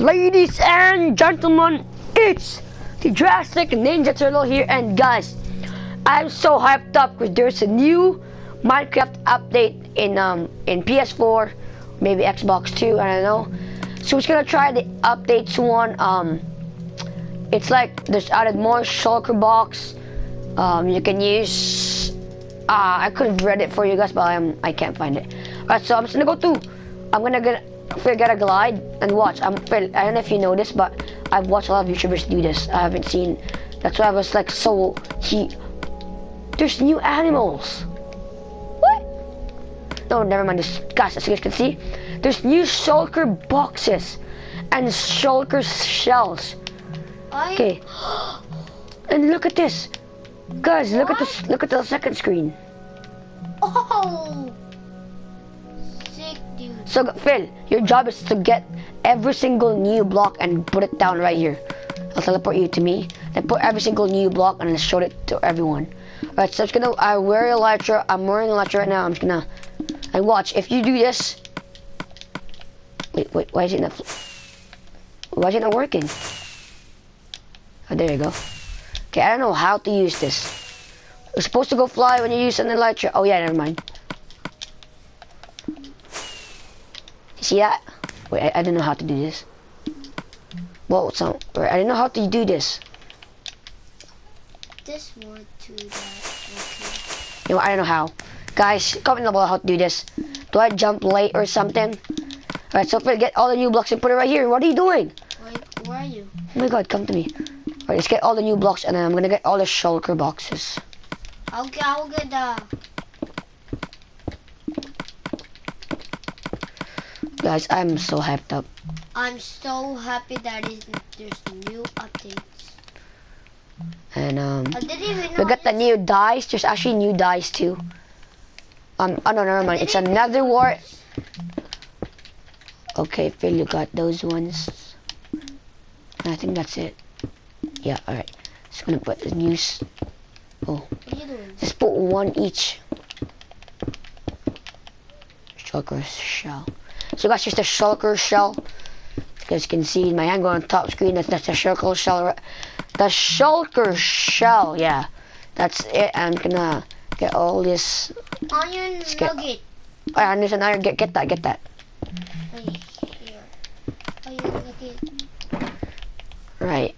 Ladies and gentlemen, it's the Drastic Ninja Turtle here, and guys, I'm so hyped up because there's a new Minecraft update in um in PS4, maybe Xbox 2, I don't know. So we're gonna try the updates one. Um, it's like there's added more shulker box. Um, you can use. Uh, I could have read it for you guys, but I'm I can't find it. Alright, so I'm just gonna go through. I'm gonna get get a glide and watch. I'm I don't know if you know this, but I've watched a lot of YouTubers do this. I haven't seen. That's why I was like so he. There's new animals. What? No, never mind. This guys, as you guys can see, there's new shulker boxes and shulker shells. I Okay. And look at this. Guys, look at this look at the second screen. oh. So Phil, your job is to get every single new block and put it down right here. I'll teleport you to me. Then put every single new block and show it to everyone. Alright, so I'm just gonna I wear a elytra. I'm wearing a elytra right now. I'm just gonna and watch if you do this. Wait, wait, why is it not why is it not working? Oh there you go. Okay, I don't know how to use this. It's supposed to go fly when you use an elytra. Oh yeah, never mind. See that? Wait, I, I don't know how to do this. Whoa, on? I didn't know how to do this. This one to that. Okay. You know, I don't know how. Guys, comment below how to do this. Do I jump late or something? Alright, so get all the new blocks and put it right here. What are you doing? Wait, where are you? Oh my god, come to me. Alright, let's get all the new blocks and then I'm gonna get all the shulker boxes. Get. I'll get the. Guys, I'm so hyped up. I'm so happy that is there's new updates. And um I didn't even know. we got the new dice. There's actually new dice too. Um oh no never mind. It's another war Okay, Phil, you got those ones. I think that's it. Yeah, alright. Just gonna put the news. Oh, What are you doing? just put one each. Shulker shell. So that's just a shulker shell. As You guys can see in my hand on top screen. That's that's a shulker shell. The shulker shell. Yeah, that's it. I'm gonna get all this. Iron Skip. nugget. Oh, yeah, there's an iron. Get get that. Get that. Wait. Right.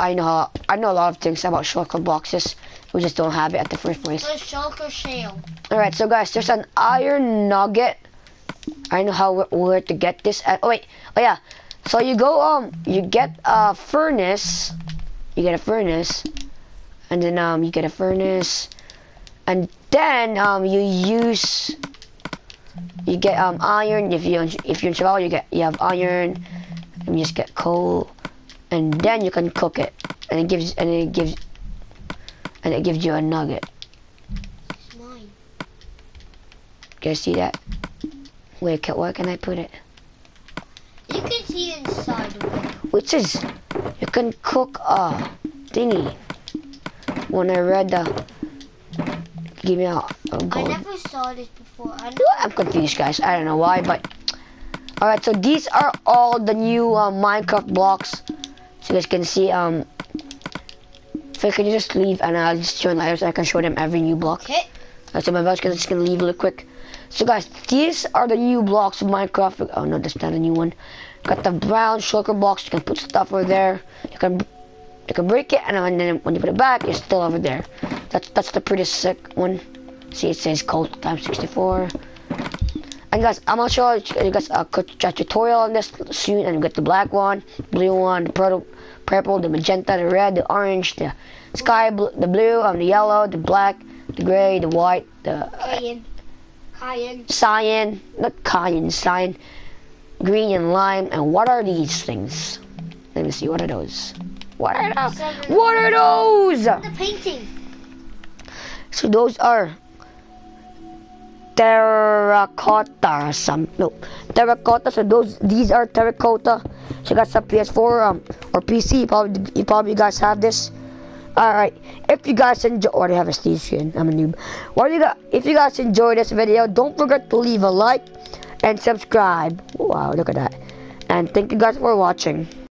I know how, I know a lot of things about shulker boxes. We just don't have it at the first place. The shulker shell. Alright, so guys, there's an iron nugget. I know how where to get this. At, oh wait, oh yeah. So you go um, you get a furnace. You get a furnace, and then um, you get a furnace, and then um, you use. You get um iron. If you if you're in survival, you get you have iron, and you just get coal, and then you can cook it, and it gives and it gives, and it gives you a nugget. It's mine. Guys, see that? Wait, can, where can I put it? You can see inside. Which is, you can cook a thingy. When I read the, give me a, I never saw this before. I know. I'm confused, guys. I don't know why, but all right. So these are all the new uh, Minecraft blocks. So you guys can see. Um, so can just leave and I'll just later so I can show them every new block. Okay. Alright, so my voucher is just gonna leave really quick. So guys, these are the new blocks of Minecraft. Oh no, that's not a new one. Got the brown shulker box. You can put stuff over there. You can you can break it, and then when you put it back, it's still over there. That's that's the pretty sick one. See, it says code time 64. And guys, I'm gonna show you guys a, tutorial on this soon. And you got the black one, blue one, the purple, purple, the magenta, the red, the orange, the sky blue, the blue, um, the yellow, the black, the gray, the white, the. Cayenne. cyan, not cayenne, cyan, green and lime. And what are these things? Let me see. What are those? What are those? What are those? The painting. So those are terracotta or some no terracotta. So those these are terracotta. So you got some PS4 um or PC. You probably you probably guys have this. All right. If you guys enjoy, oh, I have a Steve screen. I'm a noob. Do you got? If you guys enjoy this video, don't forget to leave a like and subscribe. Wow, look at that. And thank you guys for watching.